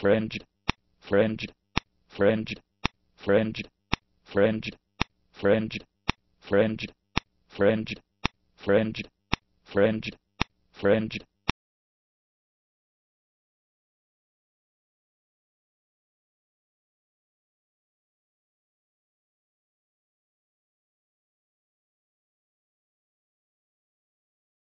fringed, fringed, fringed, fringed, fringed, fringed, fringed, fringed, fringed, fringed, fringed,